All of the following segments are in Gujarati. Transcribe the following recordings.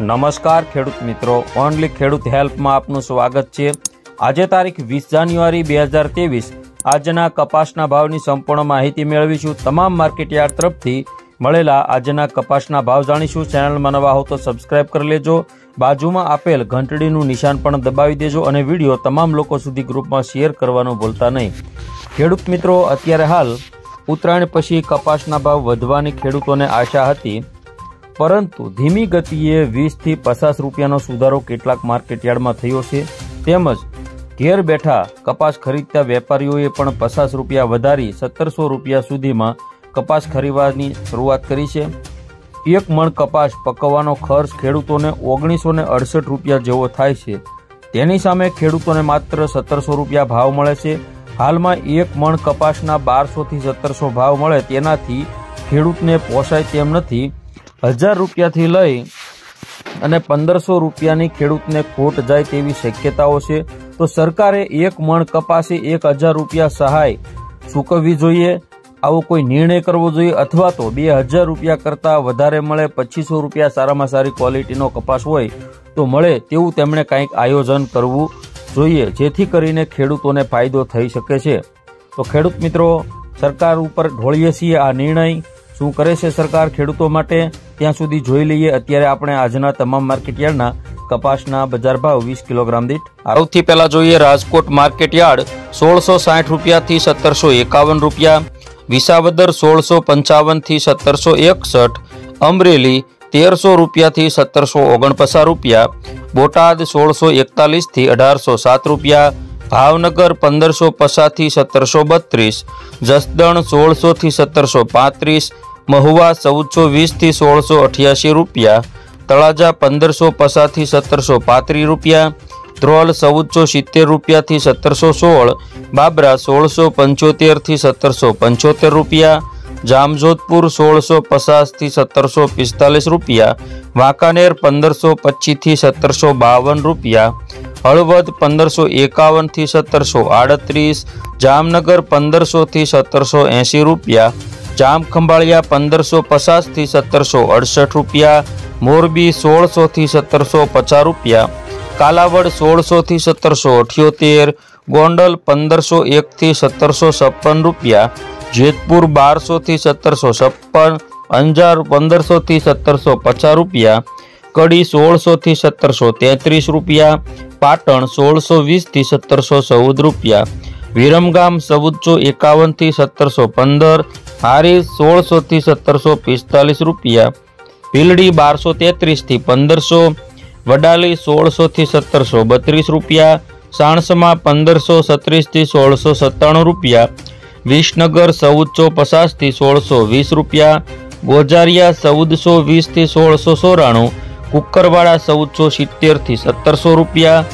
નમસ્કાર ખેડૂત મિત્રો. ઓનલી ખેડૂત હેલ્પમાં આપનું સ્વાગત છે. આજે તારીખ વીસ જાન્યુઆરી બે હજાર ત્રેવીસ. આજના કપાસના ભાવની સંપૂર્ણ માહિતી મેળવીશું. તમામ માર્કેટયાર્ડ તરફથી મળેલા આજના કપાસના ભાવ જાણીશું. ચેનલમાં નવા હો તો સબસ્ક્રાઇબ કરી લેજો. બાજુમાં આપેલ ઘંટડીનું નિશાન પણ દબાવી દેજો અને વીડિયો તમામ લોકો સુધી ગ્રુપમાં શેર કરવાનું ભૂલતા નહીં. ખેડૂત મિત્રો, અત્યારે હાલ ઉત્તરાયણ પછી કપાસના ભાવ વધવાની ખેડૂતોને આશા હતી. પરંતુ ધીમી ગતિએ વીસથી પચાસ રૂપિયાનો સુધારો કેટલાક માર્કેટયાર્ડમાં થયો છે. તેમજ ઘેર બેઠા કપાસ ખરીદતા વેપારીઓએ પણ પચાસ રૂપિયા વધારી સત્તરસો રૂપિયા સુધીમાં કપાસ ખરીદવાની શરૂઆત કરી છે. એક મણ કપાસ પકવવાનો ખર્ચ ખેડૂતોને ઓગણીસો ને અડસઠ રૂપિયા જેવો થાય છે. તેની સામે ખેડૂતોને માત્ર સત્તરસો રૂપિયા ભાવ મળે છે. હાલમાં એક મણ કપાસના બારસોથી સત્તરસો ભાવ મળે તેનાથી ખેડૂતને પોસાય તેમ નથી. હજાર રૂપિયાથી લઈ અને પંદરસો રૂપિયાની ખેડૂતને ખોટ જાય તેવી શક્યતાઓ છે, તો સરકારે એક મણ કપાસે એક હજાર રૂપિયા સહાય ચૂકવવી જોઈએ. આવો કોઈ નિર્ણય કરવો જોઈએ અથવા તો બે હજાર રૂપિયા કરતાં વધારે મળે, પચીસો રૂપિયા સારામાં સારી ક્વોલિટીનો કપાસ હોય તો મળે તેવું તેમણે કંઈક આયોજન કરવું જોઈએ, જેથી કરીને ખેડૂતોને ફાયદો થઈ શકે છે. તો ખેડૂત મિત્રો, સરકાર ઉપર ઢોળીએ છીએ આ નિર્ણય. શું કરે છે સરકાર ખેડૂતો માટે? ત્યાં સુધી જોઈ લઈએ. અત્યારે આપણે આજના તમામ માર્કેટયાર્ડના કપાસના બજાર ભાવ વીસ કિલોગ્રામ દીઠ. સૌથી પહેલા જોઈએ રાજકોટ માર્કેટયાર્ડ. સોળસો સાઠ રૂપિયાથી સત્તરસો એકાવન રૂપિયા. વિસાવદર સોળસો પંચાવનથી સત્તરસો એકસઠ. અમરેલી તેરસો રૂપિયાથી સત્તરસો ઓગણપચાસ રૂપિયા. બોટાદ સોળસો એકતાલીસથી અઢારસો સાત રૂપિયા. ભાવનગર પંદરસો પચાસથી સત્તરસો બત્રીસ. જસદણ સોળસોથી સત્તરસો પાંત્રીસ. મહુવા ચૌદસો વીસથી સોળસો અઠ્યાસી રૂપિયા, તળાજા પંદરસો પચાસથી સત્તરસો પાંત્રીસ રૂપિયા, ધ્રોલ ચૌદસો સિત્તેર રૂપિયાથી સત્તરસો સોળ, બાબરા સોળસો પંચોતેરથી સત્તરસો પંચોતેર રૂપિયા, જામજોધપુર સોળસો પચાસથી સત્તરસો પિસ્તાલીસ રૂપિયા, વાંકાનેર પંદરસો પચીસથી સત્તરસો બાવન રૂપિયા, હળવદ પંદરસો એકાવનથી સત્તરસો આડત્રીસ, જામનગર પંદરસોથી સત્તરસો એંશી રૂપિયા જામખંભાળિયા પંદરસો પચાસથી સત્તરસો અડસઠ રૂપિયા, મોરબી સોળસોથી સત્તરસો પચાસ રૂપિયા, કાલાવડ સોળસોથી સત્તરસો અઠ્યોતેર, ગોંડલ પંદરસો એકથી સત્તરસો છપ્પન રૂપિયા, જેતપુર બારસોથી સત્તરસો છપ્પન, અંજાર પંદરસોથી સત્તરસો પચાસ રૂપિયા, કડી સોળસોથી સત્તરસો તેત્રીસ રૂપિયા, પાટણ સોળસો વીસથી સત્તરસો ચૌદ રૂપિયા, વિરમગામ ચૌદસો એકાવનથી સત્તરસો પંદર હારી સોળસોથી સત્તરસો પિસ્તાલીસ રૂપિયા. ભીલડી બારસો તેત્રીસથી પંદરસો. વડાલી સોળસોથી સત્તરસો બત્રીસ રૂપિયા. સાણસમાં પંદરસો સત્રીસથી સોળસો સત્તાણું રૂપિયા. વિસનગર ચૌદસો પચાસથી સોળસો વીસ રૂપિયા. ગોજારિયા ચૌદસો વીસથી સોળસો સોરાણું કુકરવાડા ચૌદસો સિત્તેરથી સત્તરસો રૂપિયા.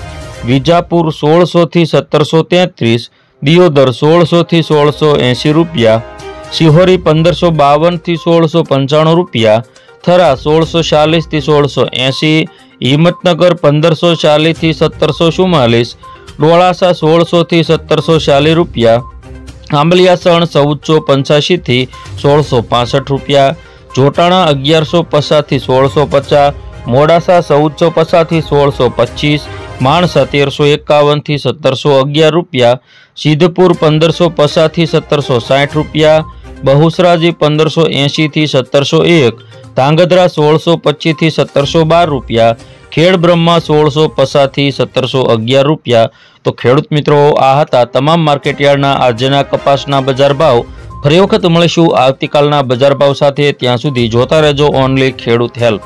વિજાપુર સોળસોથી સત્તરસો તેત્રીસ. દિયોદર સોળસોથી સોળસો એંશી રૂપિયા. સિહોરી પંદરસો બાવનથી સોળસો પંચાણું રૂપિયા, થરા સોળસો ચાલીસથી સોળસો એંસી હિંમતનગર પંદરસો ચાલીસથી સત્તરસો ચુમ્માલીસ, ડોળાસા સોળસોથી સત્તરસો ચાલીસ રૂપિયા, આંબલિયાસણ ચૌદસો પંચ્યાસીથી સોળસો પાસઠ રૂપિયા, જોટાણા અગિયારસો પચાસથી સોળસો પચાસ, મોડાસા ચૌદસો પચાસથી સોળસો પચીસ માણસા તેરસો એકાવનથી સત્તરસો અગિયાર રૂપિયા, સિદ્ધપુર પંદરસો પચાસથી સત્તરસો સાઠ રૂપિયા, બહુસરાજી પંદરસો એંશીથી સત્તરસો એક, ધાંગધ્રા સોળસો પચીસથી સત્તરસો બાર રૂપિયા, ખેડ બ્રહ્મા સોળસો પચાસથી સત્તરસો અગિયાર રૂપિયા. તો ખેડૂત મિત્રો, આ હતા તમામ માર્કેટયાર્ડના આજના કપાસના બજાર ભાવ. ફરી વખત મળીશું આવતીકાલના બજાર ભાવ સાથે. ત્યાં સુધી જોતા રહેજો ઓનલી ખેડૂત હેલ્પ.